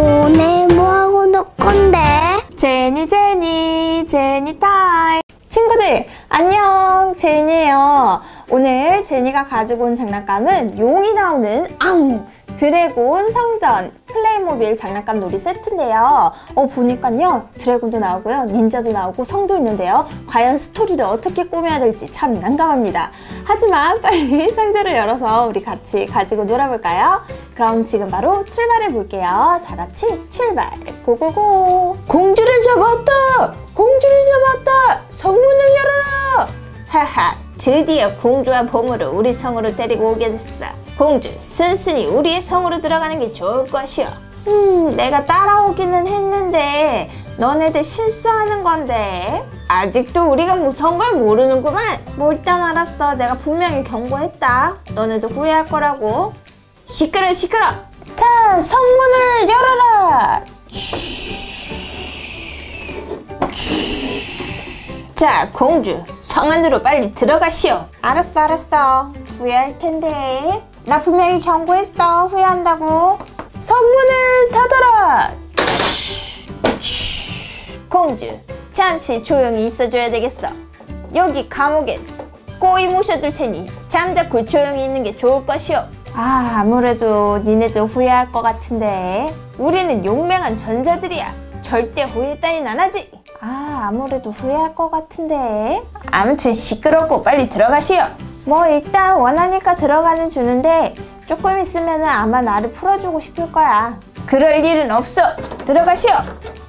오늘 뭐하고 놀 건데? 제니 제니 제니 타임. 친구들 안녕. 제니예요 오늘 제니가 가지고 온 장난감은 용이 나오는 앙! dragon 성전 Playmobil 장난감 놀이 세트인데요. 어 보니까요 dragon도 나오고요 닌자도 나오고 성도 있는데요. 과연 스토리를 어떻게 꾸며야 될지 참 난감합니다. 하지만 빨리 상자를 열어서 우리 같이 가지고 놀아볼까요? 그럼 지금 바로 출발해 볼게요. 다 같이 출발! 고고고! 공주를 잡았다! 공주를 잡았다 드디어 공주와 보물을 우리 성으로 데리고 오게 됐어. 공주 순순히 우리의 성으로 들어가는 게 좋을 것이오. 음 내가 따라오기는 했는데 너네들 실수하는 건데. 아직도 우리가 무서운 걸 모르는구만. 뭐 일단 알았어. 내가 분명히 경고했다. 너네도 후회할 거라고. 시끄러 시끄러. 자 성문을 열어라. 자 공주 성 안으로 빨리 들어가시오. 알았어 알았어. 후회할 텐데. 나 분명히 경고했어. 후회한다고. 성문을 닫아라. 공주 잠시 조용히 있어줘야 되겠어. 여기 감옥엔 꼬이 모셔둘 테니 잠자코 조용히 있는 게 좋을 것이오. 아 아무래도 니네도 후회할 것 같은데. 우리는 용맹한 전사들이야. 절대 후회 따윈 안 하지. 아 아무래도 후회할 것 같은데 아무튼 시끄럽고 빨리 들어가시오. 뭐 일단 원하니까 들어가는 주는데 조금 있으면 아마 나를 풀어주고 싶을 거야. 그럴 일은 없어. 들어가시오.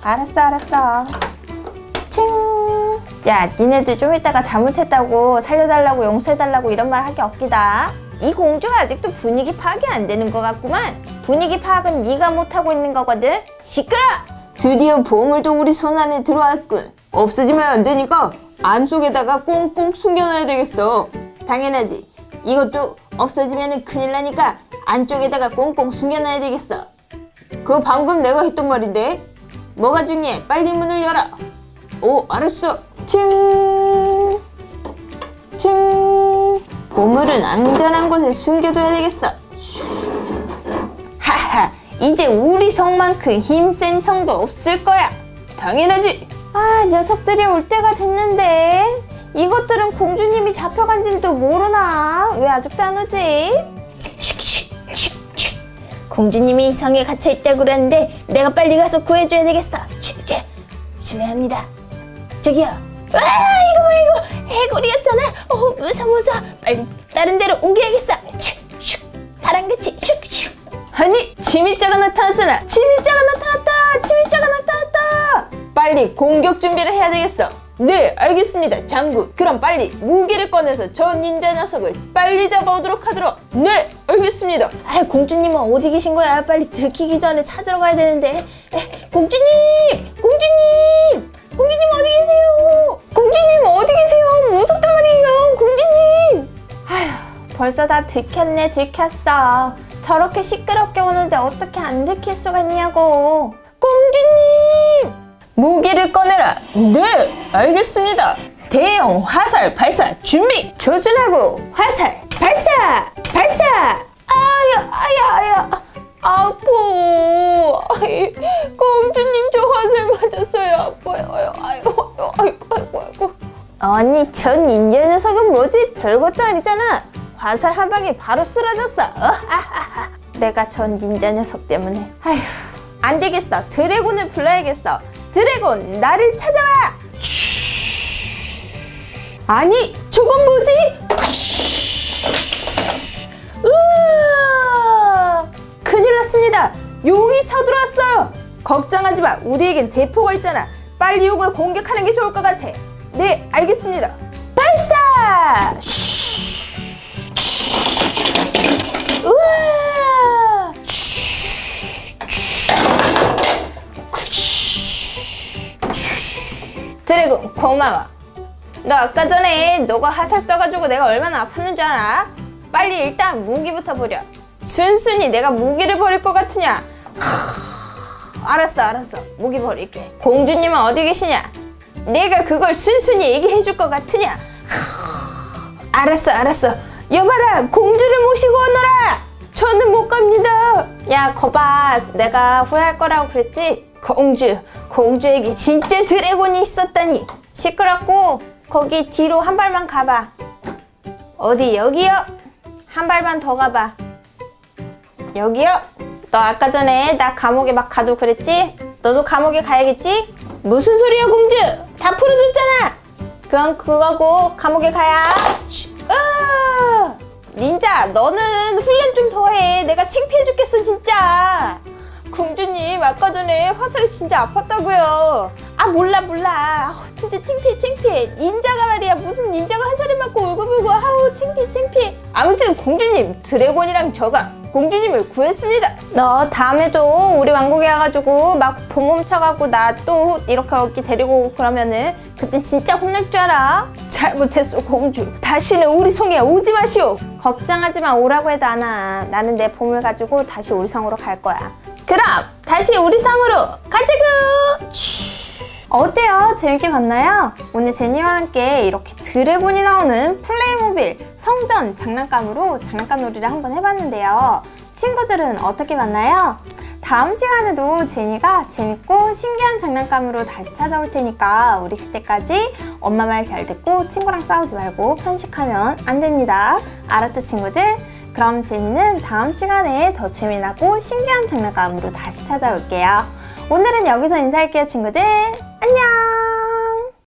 알았어 알았어. 칭. 야 니네들 좀 이따가 잘못했다고 살려달라고 용서해달라고 이런 말할게 없기다. 이 공주가 아직도 분위기 파악이 안 되는 것 같구만. 분위기 파악은 네가 못하고 있는 거거든. 시끄러! 드디어 보물도 우리 손 안에 들어왔군. 없어지면 안 되니까 안 속에다가 꽁꽁 숨겨놔야 되겠어. 당연하지. 이것도 없어지면 큰일 나니까 안쪽에다가 꽁꽁 숨겨놔야 되겠어. 그거 방금 내가 했던 말인데? 뭐가 중요해? 빨리 문을 열어. 오 알았어. 칭. 칭. 보물은 안전한 곳에 숨겨둬야 되겠어. 하하 이제 우리 성만큼 힘센 성도 없을 거야. 당연하지 아 녀석들이 올 때가 됐는데. 이것들은 공주님이 잡혀간 줄도 모르나? 왜 아직도 안 오지? 공주님이 이 성에 갇혀있다고 그러는데 내가 빨리 가서 구해줘야 되겠어. 슉슉 실례합니다. 저기요. 아 이거 뭐야 이거. 해골이었잖아. 어 무서워 무서워 빨리 다른 데로 옮겨야겠어. 슉슉 다랑같이. 슉슉 아니 침입자가 나타났잖아. 침입자가 빨리 공격 준비를 해야 되겠어. 네 알겠습니다 장군. 그럼 빨리 무기를 꺼내서 저 닌자 녀석을 빨리 잡아오도록 하도록. 네 알겠습니다. 아 공주님은 어디 계신 거야? 빨리 들키기 전에 찾으러 가야 되는데. 에, 공주님! 공주님! 공주님 어디 계세요? 공주님 어디 계세요? 무섭단 말이에요 공주님. 아휴 벌써 다 들켰네 들켰어. 저렇게 시끄럽게 오는데 어떻게 안 들킬 수가 있냐고 무기를 꺼내라. 네 알겠습니다. 대형 화살 발사 준비 조준하고 화살 발사 발사. 아야 아야 아야. 아이, 공주님 저 화살 맞았어요. 아파요. 아이고 아이고 아이고 아이고. 아니 저 닌자 녀석은 뭐지? 별것도 아니잖아. 화살 한 방에 바로 쓰러졌어. 어? 아하하. 내가 전 닌자 녀석 때문에. 아휴 안 되겠어. 드래곤을 불러야겠어 드래곤 나를 찾아와! 아니 저건 뭐지? 큰일 났습니다. 용이 쳐들어왔어요. 걱정하지 마. 우리에겐 대포가 있잖아. 빨리 용을 공격하는 게 좋을 것 같아. 네 알겠습니다. 발사! 우와 드래곤 고마워. 너 아까 전에 너가 화살 쏴가지고 내가 얼마나 아팠는 줄 알아? 빨리 일단 무기부터 버려. 순순히 내가 무기를 버릴 것 같으냐? 하... 알았어 알았어. 무기 버릴게. 공주님은 어디 계시냐? 내가 그걸 순순히 얘기해 줄 것 같으냐? 하... 알았어 알았어. 여봐라 공주를 모시고 오너라. 저는 못 갑니다. 야, 거봐. 내가 후회할 거라고 그랬지? 공주, 공주에게 진짜 드래곤이 있었다니. 시끄럽고, 거기 뒤로 한 발만 가봐. 어디, 여기요? 한 발만 더 가봐. 여기요? 너 아까 전에 나 감옥에 막 가도 그랬지? 너도 감옥에 가야겠지? 무슨 소리야, 공주? 다 풀어줬잖아! 그건 그거고, 감옥에 가야. 슈, 으아! 닌자, 너는 훈련 좀 더 해. 내가 창피해 죽겠어, 진짜. 공주님, 아까 전에 화살이 진짜 아팠다고요. 아, 몰라, 몰라. 아우, 진짜 창피해, 창피해. 닌자가 말이야. 무슨 닌자가 화살을 맞고 울고불고. 아우, 창피해, 창피해. 아무튼, 공주님, 드래곤이랑 저가 공주님을 구했습니다. 너 다음에도 우리 왕국에 와가지고 막 보물 훔쳐가고 나 또 이렇게 여기 데리고 오고 그러면은 그땐 진짜 혼날 줄 알아. 잘못했어 공주. 다시는 우리 성에 오지 마시오. 걱정하지 마 오라고 해도 안 와. 나는 내 보물을 가지고 다시 우리 성으로 갈 거야. 그럼 다시 우리 성으로 가자구. 어때요? 재밌게 봤나요? 오늘 제니와 함께 이렇게 dragon이 나오는 Playmobil 성전 장난감으로 장난감 놀이를 한번 해봤는데요. 친구들은 어떻게 봤나요? 다음 시간에도 제니가 재밌고 신기한 장난감으로 다시 찾아올 테니까 우리 그때까지 엄마 말 잘 듣고 친구랑 싸우지 말고 편식하면 안 됩니다. 알았죠 친구들? 그럼 제니는 다음 시간에 더 재미나고 신기한 장난감으로 다시 찾아올게요. 오늘은 여기서 인사할게요 친구들. 안녕!